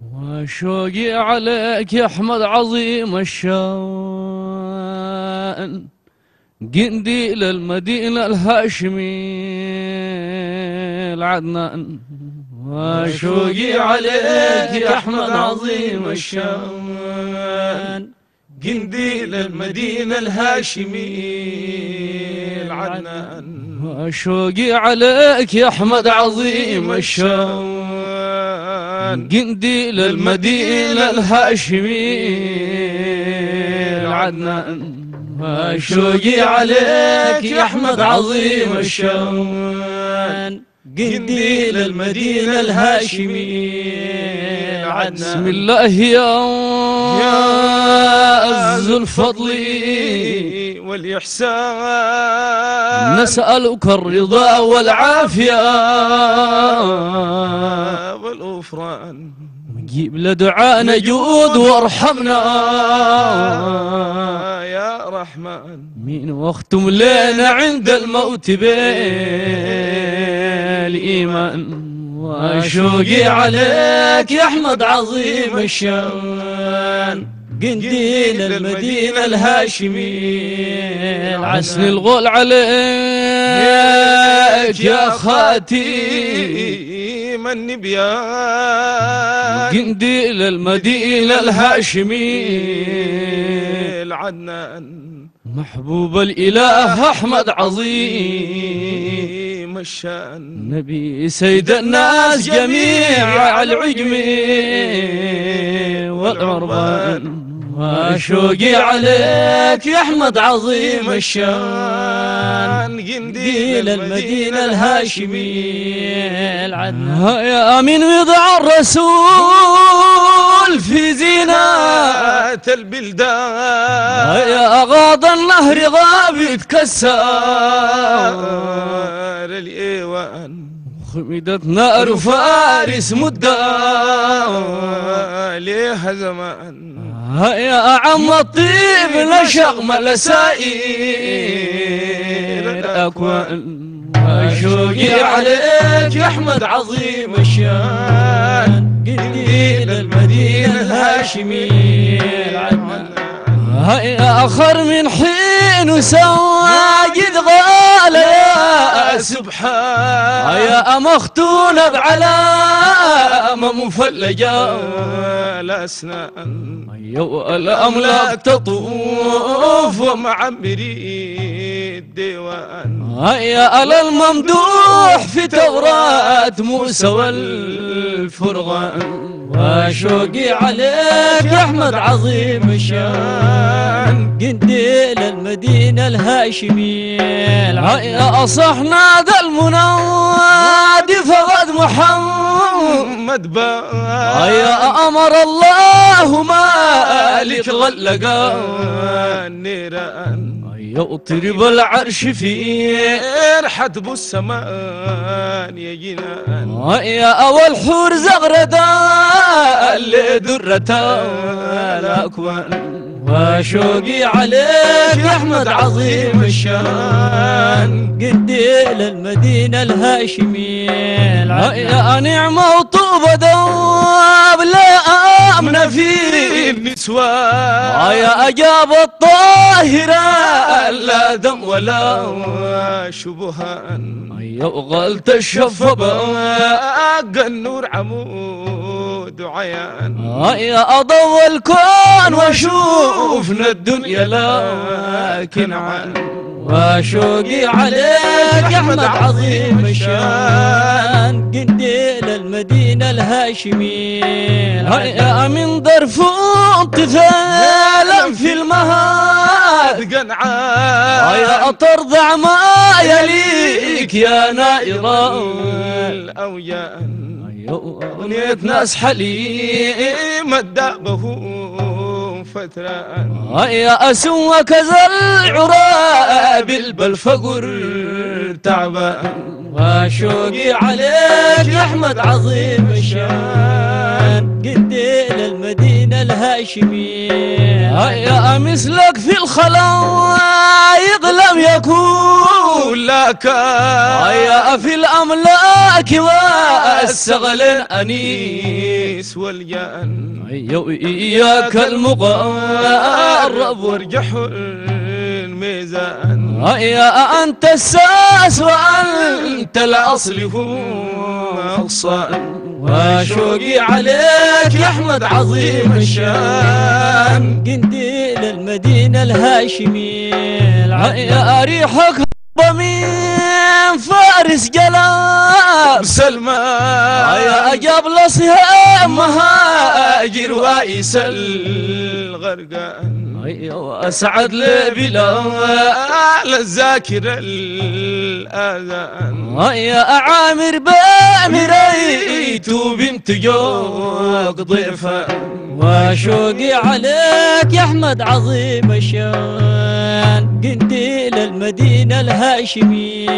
وشوقي عليك يا أحمد عظيم الشان. قنديل المدينة الهاشمي العدنان. وشوقي عليك يا أحمد عظيم الشان. قنديل المدينة الهاشمي العدنان. وشوقي عليك يا أحمد عظيم الشان. قنديل المدينة الهاشمي العدنان. وشوقي عليك يا أحمد عظيم الشان؟ قنديل المدينة الهاشمي. العدنان. بسم الله يا يا الفضل. والإحسان. نسألك الرضا والعافية. والغفران. جيب لدعانا جود وارحمنا. يا رحمن. مين واختم لنا عند الموت بالإيمان. وشوقي عليك يا أحمد عظيم الشان. قنديل المدينة الهاشمي. عسل الغول عليك يا خاتي. من النبيان. قنديل المدينة الهاشمي. العدنان. محبوب الإله أحمد عظيم. الشان. نبي سيد الناس جميع العجم والعربان. وشوقي عليك يا أحمد عظيم الشان. قنديل المدينة الهاشمي العدنان يا أمين وضع الرسول في زينة. ذات البلدان. يا أغاض النهر غاب يتكسر الإيوان. خمدت نار فارس مدة ليها زمان. يا عم الطيب نشغم لسائر. أكوان وشوقي عليك يا أحمد عظيم الشان. قليل المدينة الهاشمي العدنان هيا آخر من حين غال يا سبحان. هيا مختونة بعلامة مفلجة الأسنان هيا الأملاك تطوف ومعمري الديوان هيا على الممدوح في توراة موسى والفرقان وشوقي عليك يا أحمد عظيم الشان. قنديل المدينة الهاشمي أصحنا ذا المنادي فغد محمد با هيا أمر الله مالك غلقا النيران يطرب العرش في حتب السمان يا جنان. يا أول حور زغردا اللي درتا الأكوان وشوقي عليك يا أحمد عظيم الشان. قديل المدينة الهاشمي يا نعمة وطوبة في النسوان يا أجاب الطاهرة لا دم ولا شبهان يا غلت الشفبة أقى النور عمود عيان. يا أضوى الكون وشوفنا الدنيا لكن عن. وشوقي عليك يا أحمد عظيم الشان. قنديل المدينة الهاشمي هيا من ضرفون طفالا في المهاد قنعان يا ترضع ما يليك يا نائرة الأويان أغنية ناس حليم مدابه فتران يا أسوى كذا العراب بالفقر تعبان وشوقي عليك يا أحمد عظيم الشان. قديل المدينة الهادية الهاشمي هيا مثلك في الخلائق لم يكون لك. هيا في الأملاك والسغل أنيس واليأن. هيا وإياك المقرب وارجح الميزان هيا أنت الساس وأنت الأصل هو الصأن. وشوقي عليك يا أحمد عظيم الشأن. قنديل المدينة الهاشمي. هيا أريحك من فارس جلال. سلمى هيا أجاب لصيام مهاجر وائس الغرقان. هيا وأسعد لي بلا على الذاكر الآذان. هيا أعامر بامريت بنت جوق ضيفا. وشوقي عليك يا أحمد عظيم الشان. قنديل المدينة الهاشمي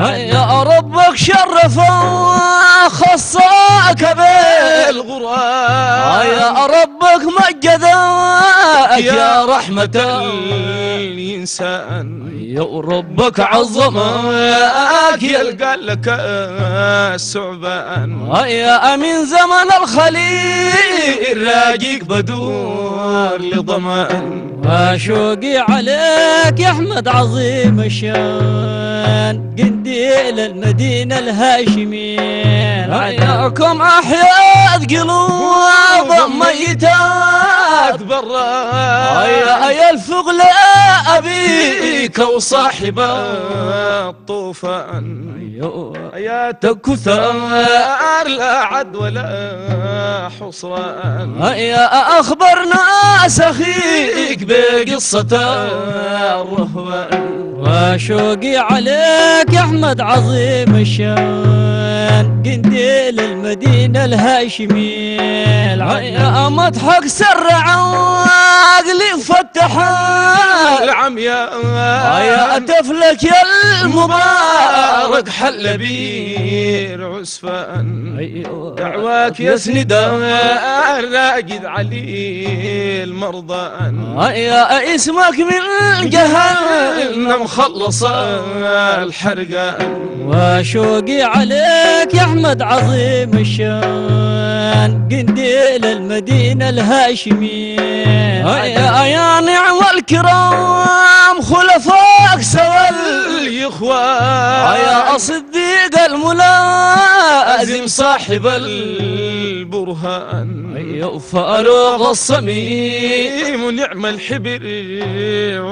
هيا ربك شرفا خصاك بال الغراب هيا ربك مجدك يا رحمة. الإنسان. يا ربك عظمك يلقى لك الثعبان هيا من زمن الخليل راجيك بدور لضمان. وشوقي عليك يا أحمد عظيم الشان. قنديل المدينة الهاشمي هياكم أحياء قلوب ميتات. برا هيا هيا الفغل أبيك وصاحب الطوفان يا تكثر لا عد ولا حصران. هيا أخبرنا سخيك بقصة الرهوان. وشوقي عليك يا أحمد عظيم الشان. قنديل المدينة الهاشمي. هيا مضحك سر عقلي فتح العمياء هيا أتفلك يا المبارك حل بير عسفان أيوة. دعواك يسند الراقد علي المرضان هيا اسمك من جهنم خلص الحرقان وشوقي عليك يا أحمد عظيم الشان. قنديل المدينة الهاشمي. هيا يا نعم الكرام خلفاك سوى الإخوان. هيا صديق الملازم صاحب البرهان. هيا فاروق الصميم نعم الحبر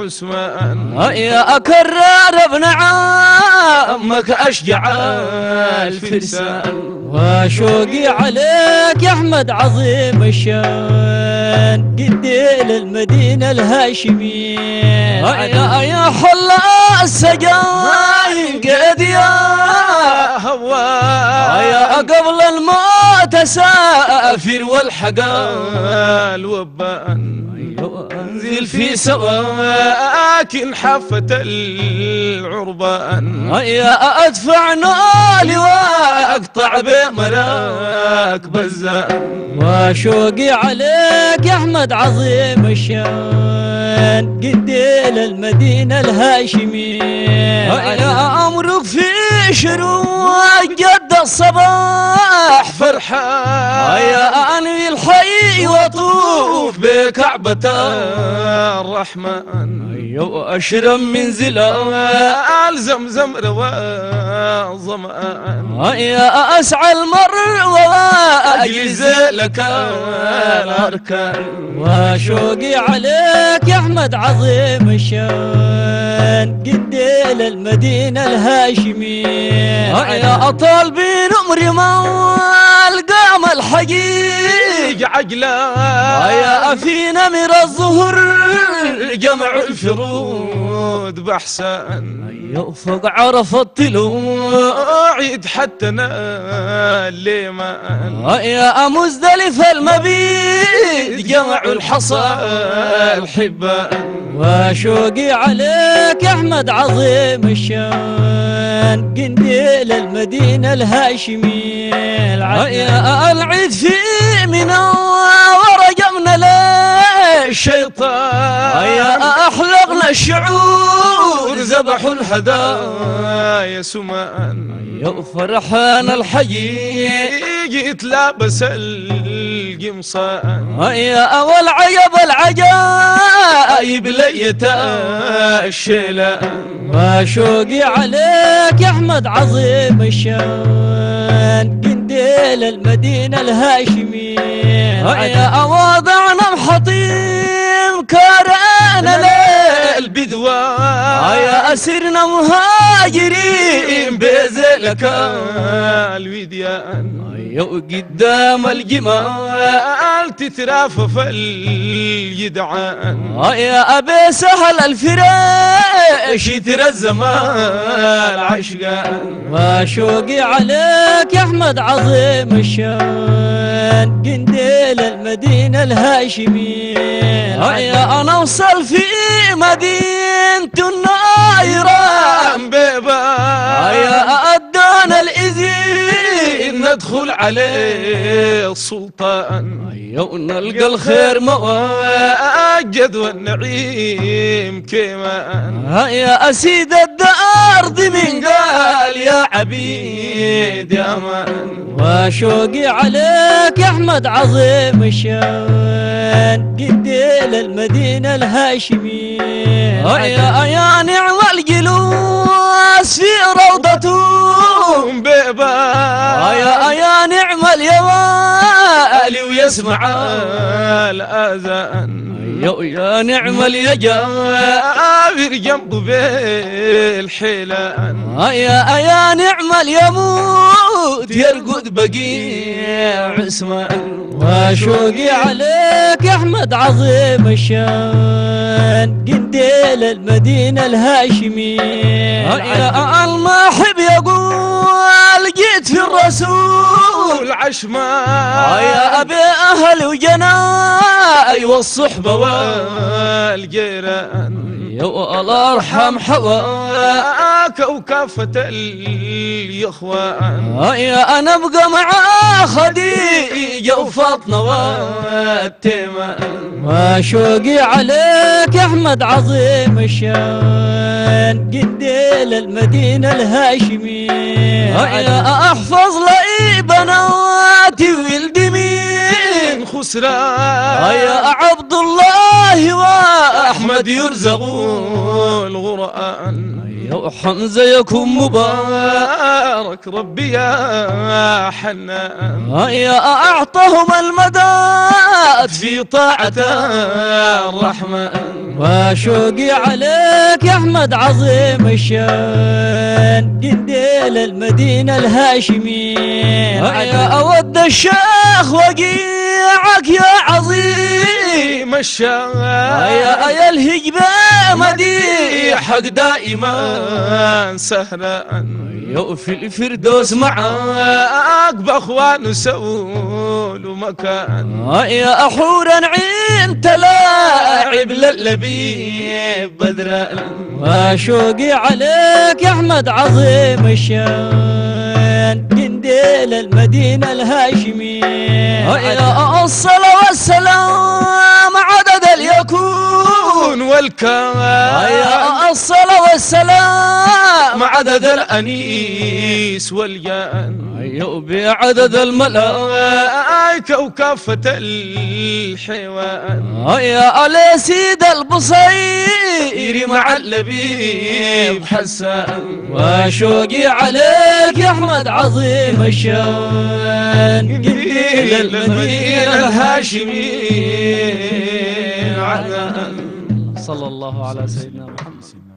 عثمان. هيا أكرر ابن عمك أشجع الفرسان. وشوقي عليك يا أحمد عظيم الشان. قنديل المدينة الهاشمي هيا يا حل السجاين قد يا هيا قبل الموت سافر والحقا الوبان أنزل في سواء لكن حفة العربان. هيا أدفع نالي وأقطع بمراك بزان. وشوقي عليك يا أحمد عظيم الشان. قنديل المدينة الهاشمي هيا أمرك في شروق جد الصباح فرحان هيا. أنوي الحي واطوف بكعبة الرحمن. هيا اشرم من زلال زمزم روا ظمآن هيا. أسعى المر واجلس لك الأركان. وشوقي عليك يا أحمد عظيم الشان. قنديل المدينة الهاشمي هيا أطال بين عمري ما القام الحقيق عجلا هيا في نمر الظهر جمع الفرود بحسان هيا فوق عرف الطلوع أعيد حتى نال مان هيا مزدلف المبيت جمع الحصى الحبان وشوقي عليك يا أحمد عظيم الشان. قنديل المدينة الهاشمي هيا العيد في منى. ورقمنا لا الشيطان. يا أحلقنا الشعور ذبحوا الهدايا سمان يا فرحان الحي جيت لابس القمصان يا أول عجب العجائب ليتا الشيلان وشوقي عليك يا أحمد عظيم الشان قنديل المدينة الهاشمية. يا وضعنا محطيم كاران البدوان. يا أسرنا مهاجرين بزلك الوديان. يا قدام الجمال تترافف الجدعان. يا أبي سهل الفراش ترى الزمان عشقان وشوقي عليك يا أحمد عظيم الشان. قنديل المدينة الهاشمية يا أنا أوصل في مدينة النايران بيبا يا أدانا الإذن ندخل عليه السلطان يا ونلقى الخير واجد والنعيم كمان يا أسيد الأرض من قال يا عبيد يا مان وشوقي عليك يا أحمد عظيم الشأن قديل المدينة الهاشمية. يا يا نعم الجلوس في روضته بيبا يا يا نعم اليوالي ويسمع الأذان. يا يا نعم اليجال عابر جنبه بالحيلان. يا يا نعم اليموت يرقد بقيع عثمان وشوقي عليك أحمد عظيم الشان قنديل المدينة الهاشميه يا الماحب يقول جيت في الرسول. العشمان يا أبي أهل وجناي والصحبة والجيران. يا الله أرحم حواك وكافة الإخوان. يا أنا أبقى مع خديجة وفاطمة والتيمان. وشوقي عليك يا أحمد عظيم الشان. قنديل المدينة الهاشمية. يا أحفظ لي بناتي ولدي مين خسران يا عبد الله وأحمد يرزقون الغرآن يا حمزه يكون مبارك بارك ربي يا حنان. يا أعطهم المداد في طاعة الرحمن. وشوقي عليك يا أحمد عظيم الشان. قنديل المدينة الهاشمية. يا أود الشيخ وقيعك يا عظيم الشام يا يا الهجبة مديحك دائما سهران يا في الفردوس معاك بأخوان سول مكان يا حورا عين تلاعب للبيب بدران وشوقي عليك يا أحمد عظيم الشان. قنديل المدينة الهاشميه يا الصلاة والسلام عدد اليكون والكان يا الصلاة والسلام عدد الأنيس والجان يا بعدد الملائكة وكافة الحيوان. يا علي سيد البصير مع اللبيب حسان. وشوقي عليك يا أحمد عظيم الشان. قنديل المدينة الهاشمي صلى الله على سيدنا محمد.